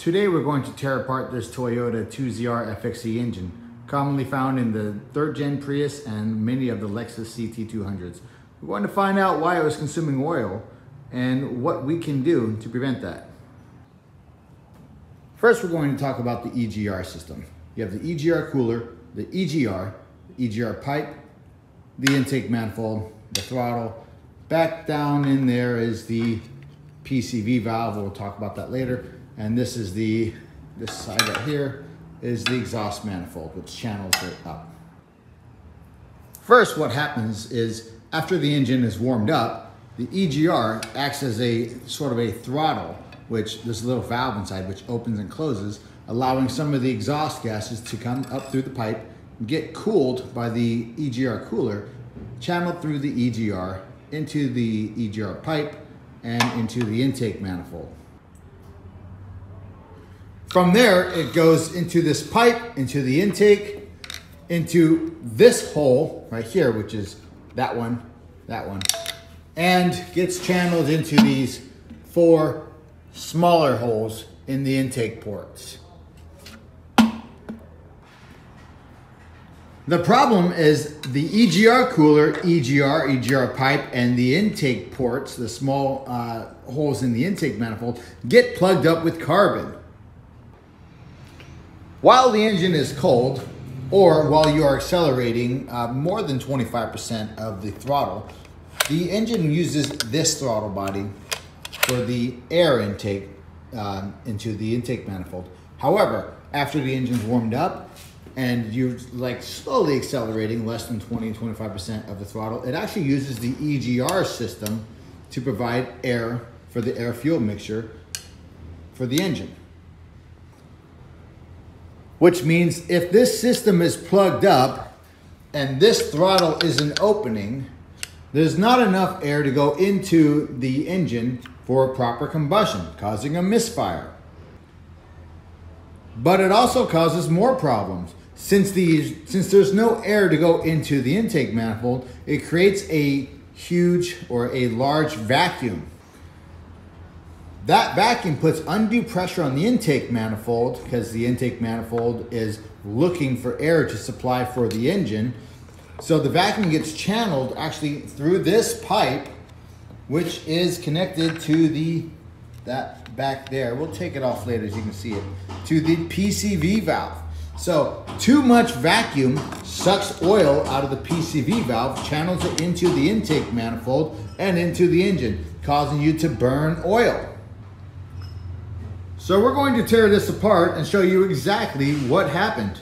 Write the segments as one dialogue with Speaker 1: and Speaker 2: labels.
Speaker 1: Today we're going to tear apart this Toyota 2ZR FXE engine, commonly found in the third gen Prius and many of the Lexus CT200s. We're going to find out why it was consuming oil and what we can do to prevent that. First, we're going to talk about the EGR system. You have the EGR cooler, the EGR, the EGR pipe, the intake manifold, the throttle. Back down in there is the PCV valve. We'll talk about that later. And this is the, this side right here is the exhaust manifold, which channels it up. First, what happens is after the engine is warmed up, the EGR acts as a sort of a throttle, which there's a little valve inside which opens and closes, allowing some of the exhaust gases to come up through the pipe, get cooled by the EGR cooler, channeled through the EGR into the EGR pipe and into the intake manifold. From there, it goes into this pipe, into the intake, into this hole right here, which is that one, that one, and gets channeled into these four smaller holes in the intake ports. The problem is the EGR cooler, EGR, EGR pipe, and the intake ports, the small uh, holes in the intake manifold, get plugged up with carbon. While the engine is cold, or while you are accelerating uh, more than 25% of the throttle, the engine uses this throttle body for the air intake um, into the intake manifold. However, after the engine's warmed up and you're like slowly accelerating less than 20, 25% of the throttle, it actually uses the EGR system to provide air for the air fuel mixture for the engine which means if this system is plugged up and this throttle is an opening, there's not enough air to go into the engine for proper combustion, causing a misfire. But it also causes more problems. Since, these, since there's no air to go into the intake manifold, it creates a huge or a large vacuum that vacuum puts undue pressure on the intake manifold because the intake manifold is looking for air to supply for the engine. So the vacuum gets channeled actually through this pipe, which is connected to the, that back there. We'll take it off later as you can see it, to the PCV valve. So too much vacuum sucks oil out of the PCV valve, channels it into the intake manifold and into the engine, causing you to burn oil. So we're going to tear this apart and show you exactly what happened.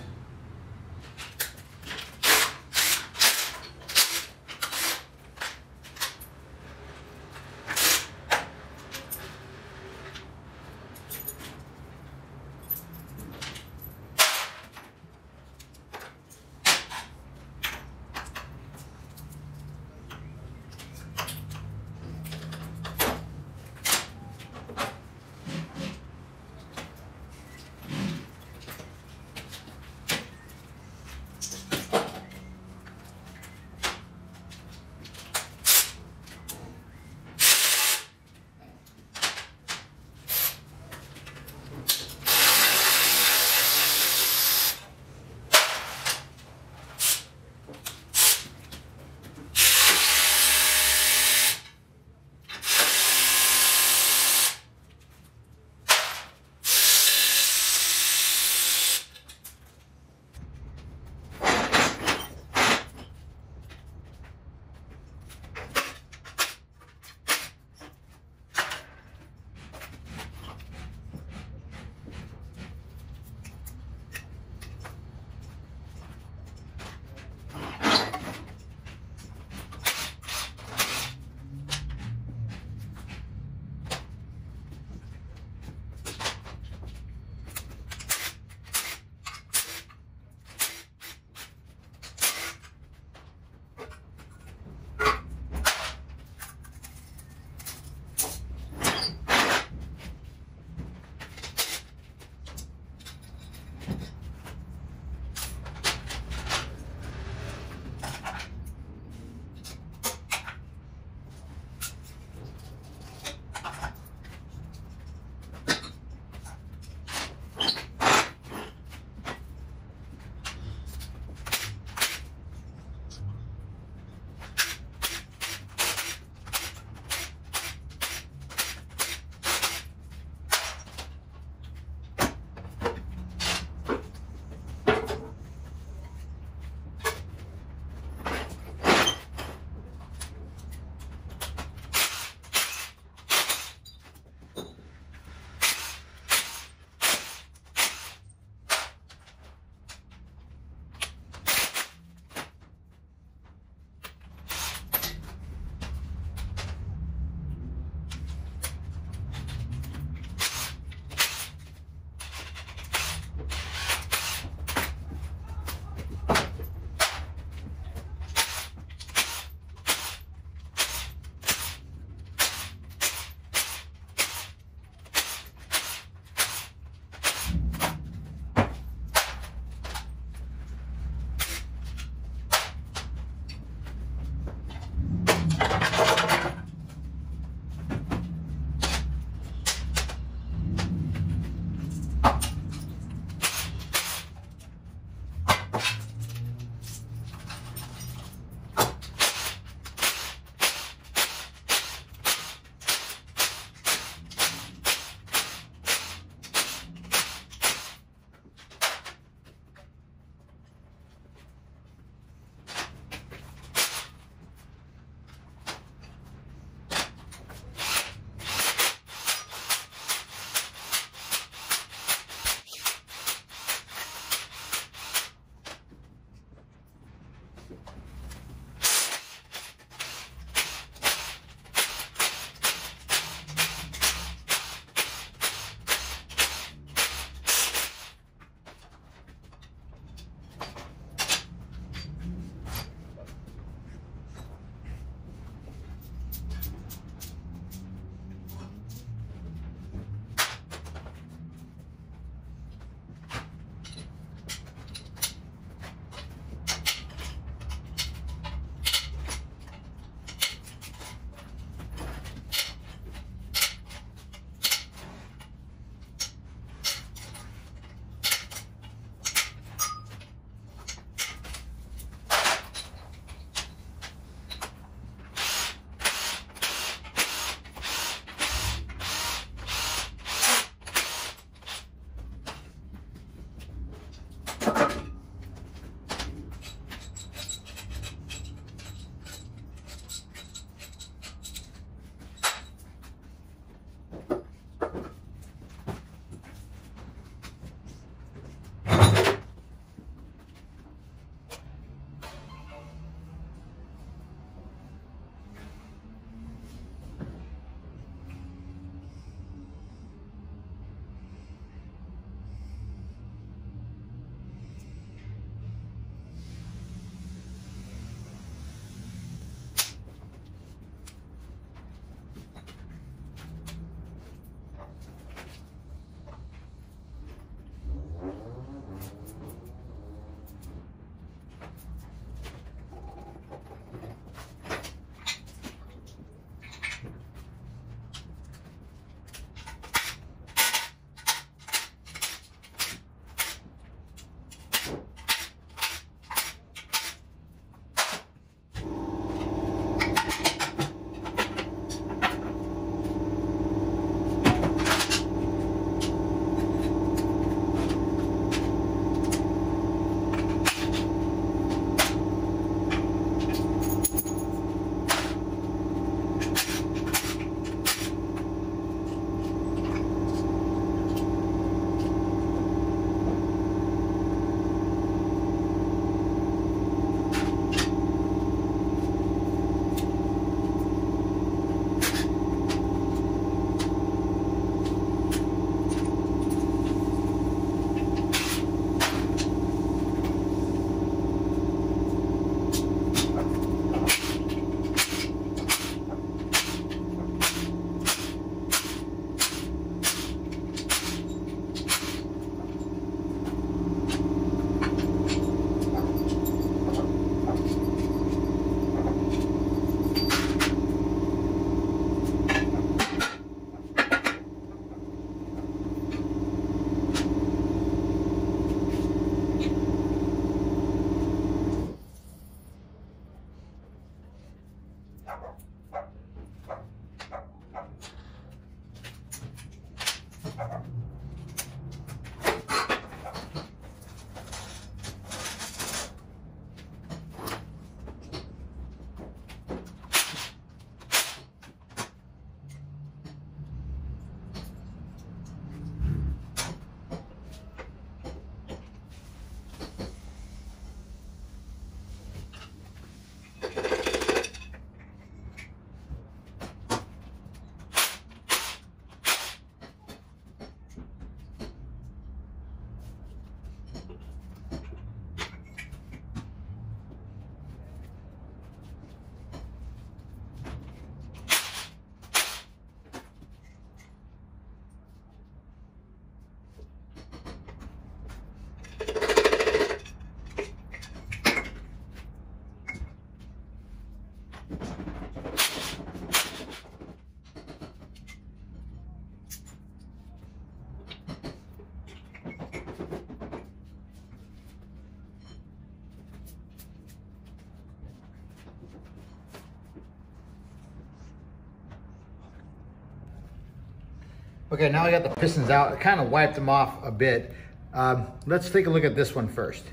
Speaker 1: Okay, now I got the pistons out. I kind of wiped them off a bit. Um, let's take a look at this one first.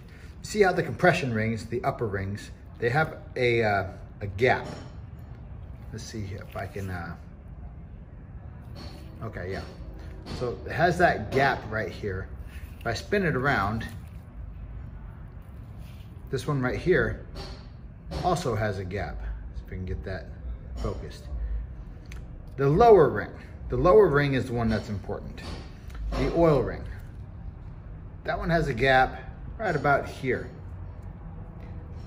Speaker 1: See how the compression rings, the upper rings, they have a, uh, a gap. Let's see if I can, uh... okay, yeah. So it has that gap right here. If I spin it around, this one right here also has a gap. See if we can get that focused. The lower ring, the lower ring is the one that's important. The oil ring. That one has a gap right about here.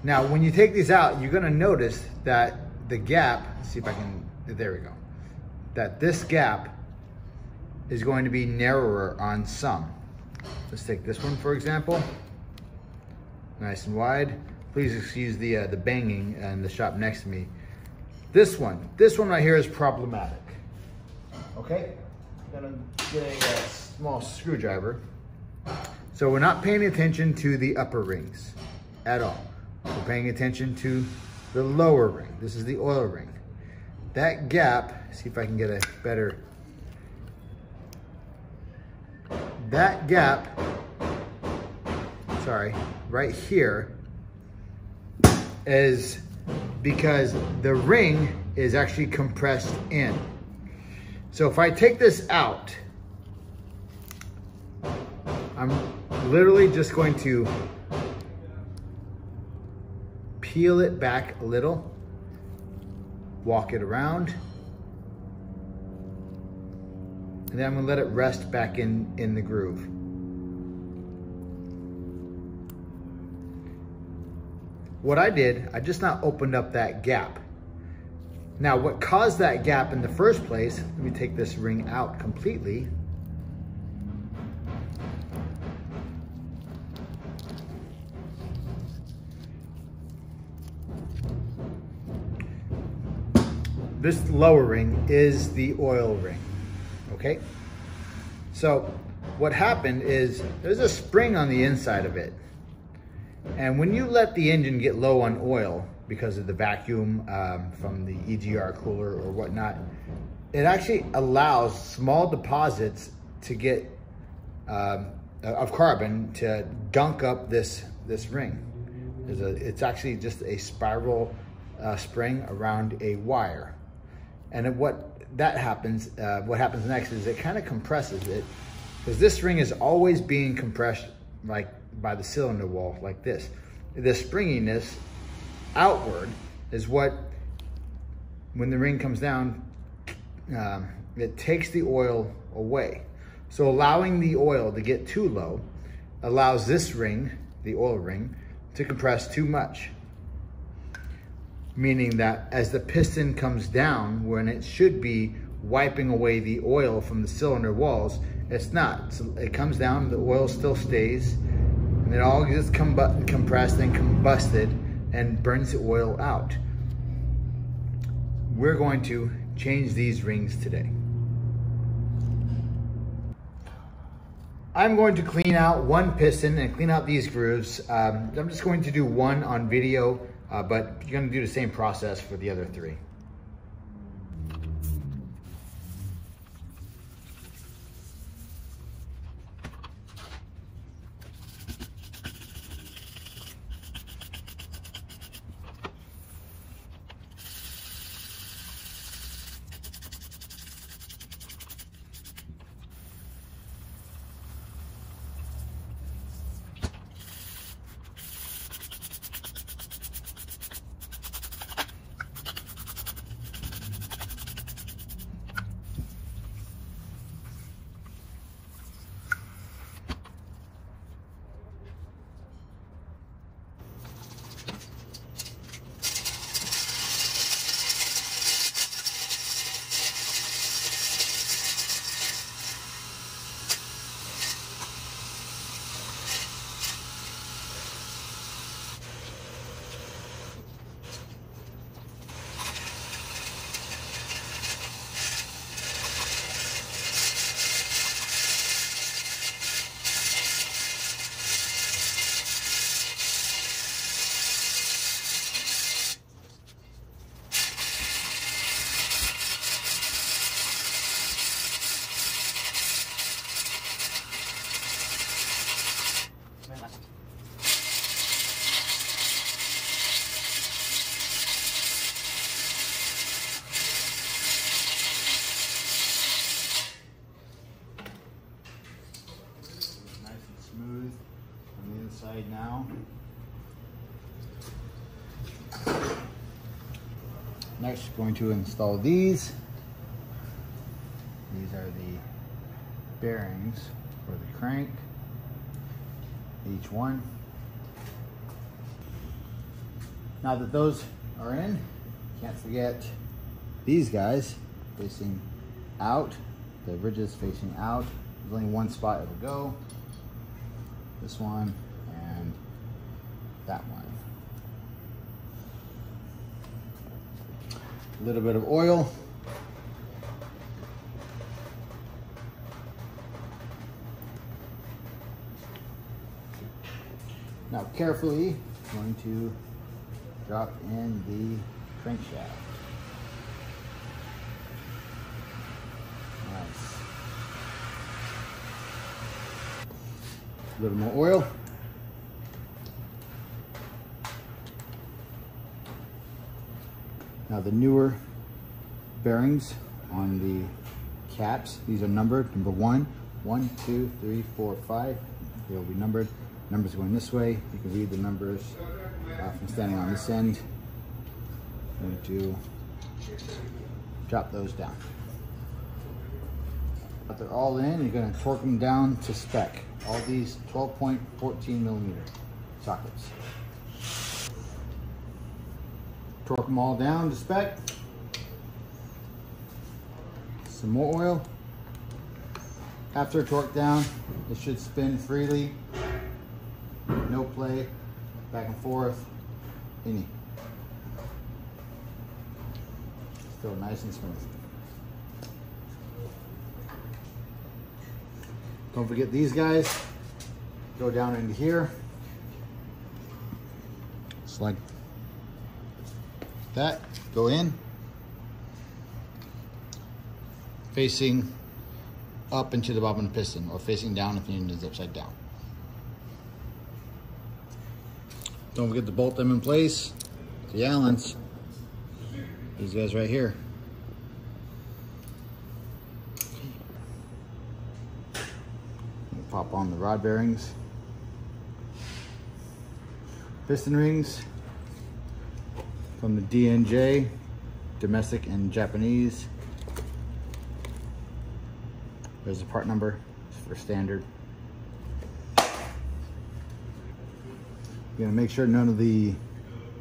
Speaker 1: Now, when you take these out, you're gonna notice that the gap, see if I can, there we go, that this gap is going to be narrower on some. Let's take this one, for example. Nice and wide. Please excuse the, uh, the banging and the shop next to me. This one, this one right here is problematic. Okay, I'm gonna get a, a small screwdriver. So we're not paying attention to the upper rings at all. We're paying attention to the lower ring. This is the oil ring. That gap, see if I can get a better, that gap, sorry, right here is because the ring is actually compressed in. So if I take this out, I'm literally just going to peel it back a little, walk it around, and then I'm gonna let it rest back in, in the groove. What I did, I just now opened up that gap. Now, what caused that gap in the first place, let me take this ring out completely. This lower ring is the oil ring, okay? So what happened is there's a spring on the inside of it. And when you let the engine get low on oil, because of the vacuum um, from the EGR cooler or whatnot, it actually allows small deposits to get um, of carbon to gunk up this this ring. A, it's actually just a spiral uh, spring around a wire, and what that happens, uh, what happens next is it kind of compresses it, because this ring is always being compressed like by the cylinder wall like this. The springiness outward is what, when the ring comes down, um, it takes the oil away. So allowing the oil to get too low allows this ring, the oil ring, to compress too much. Meaning that as the piston comes down, when it should be wiping away the oil from the cylinder walls, it's not. So it comes down, the oil still stays, and it all gets compressed and combusted, and burns the oil out. We're going to change these rings today. I'm going to clean out one piston and clean out these grooves. Um, I'm just going to do one on video, uh, but you're gonna do the same process for the other three. Going to install these. These are the bearings for the crank, each one. Now that those are in, can't forget these guys facing out, the ridges facing out. There's only one spot it'll go. This one and that one. A little bit of oil. Now carefully, going to drop in the crankshaft. Nice. A little more oil. Now the newer bearings on the caps, these are numbered, number one, one, two, three, four, five. They'll be numbered. Numbers going this way. You can read the numbers uh, from standing on this end. I'm going to drop those down. But they're all in, you're gonna torque them down to spec. All these 12.14 millimeter sockets. Torque them all down to spec. Some more oil. After torque down, it should spin freely. No play, back and forth, any. Still nice and smooth. Don't forget these guys. Go down into here. Slide that, go in. Facing up into the bottom of the piston or facing down if the engine is upside down. Don't forget to bolt them in place. The Allens. These guys right here. Pop on the rod bearings. Piston rings from the DNJ, domestic and Japanese. There's a part number for standard. You're gonna make sure none of the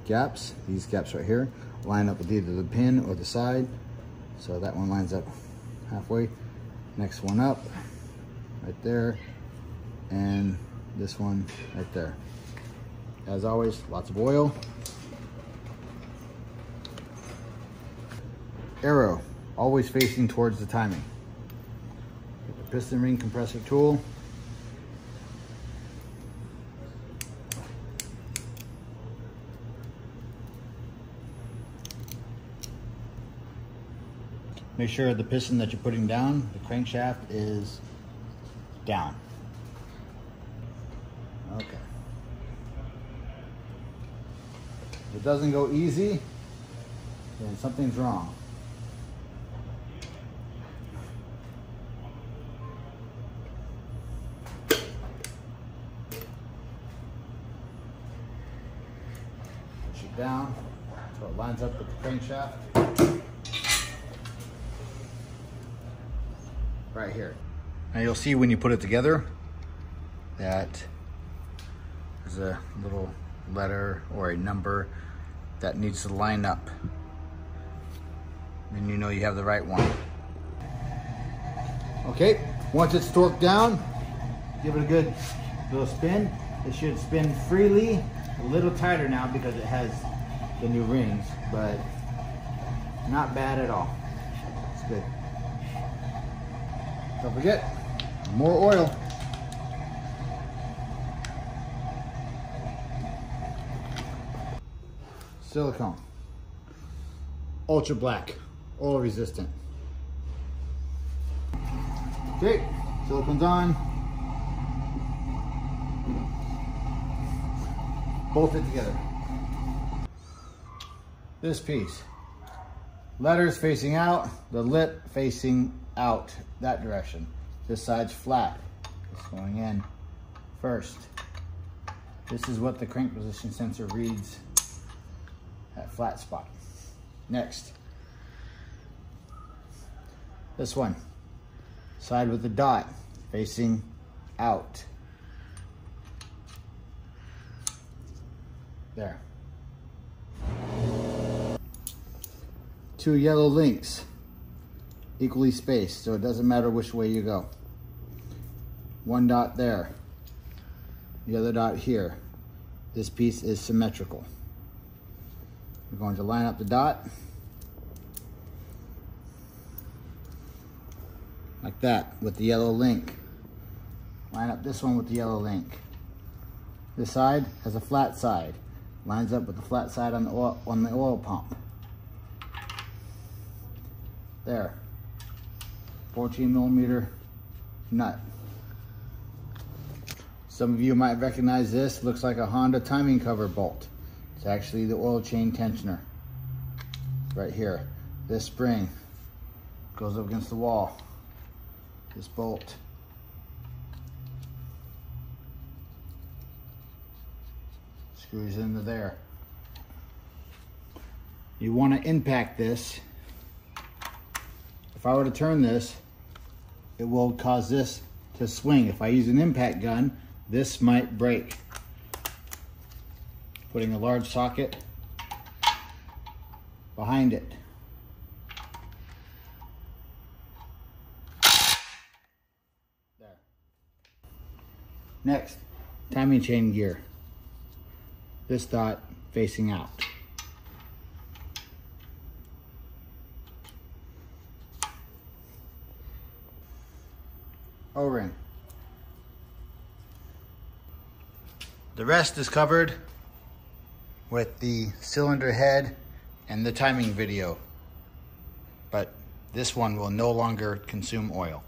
Speaker 1: gaps, these gaps right here, line up with either the pin or the side. So that one lines up halfway. Next one up, right there and this one right there. As always, lots of oil. Arrow, always facing towards the timing. The piston ring compressor tool. Make sure the piston that you're putting down, the crankshaft is down. Okay. If it doesn't go easy, then something's wrong. Down so it lines up with the crankshaft. Right here. Now you'll see when you put it together that there's a little letter or a number that needs to line up. Then you know you have the right one. Okay, once it's torqued down, give it a good little spin. It should spin freely, a little tighter now because it has the new rings, but not bad at all. It's good. Don't forget, more oil. silicone. Ultra black, oil resistant. Okay, silicone's on. Bolt it together. This piece. Letters facing out, the lip facing out, that direction. This side's flat. It's going in first. This is what the crank position sensor reads at flat spot. Next, this one, side with the dot facing out. There. Two yellow links, equally spaced, so it doesn't matter which way you go. One dot there, the other dot here. This piece is symmetrical. We're going to line up the dot. Like that, with the yellow link. Line up this one with the yellow link. This side has a flat side. Lines up with the flat side on the oil, on the oil pump. There. 14 millimeter nut. Some of you might recognize this. Looks like a Honda timing cover bolt. It's actually the oil chain tensioner. Right here. This spring goes up against the wall. This bolt. Screws into there. You want to impact this. If I were to turn this, it will cause this to swing. If I use an impact gun, this might break. Putting a large socket behind it. There. Next, timing chain gear. This dot facing out. O-ring. The rest is covered with the cylinder head and the timing video. But this one will no longer consume oil.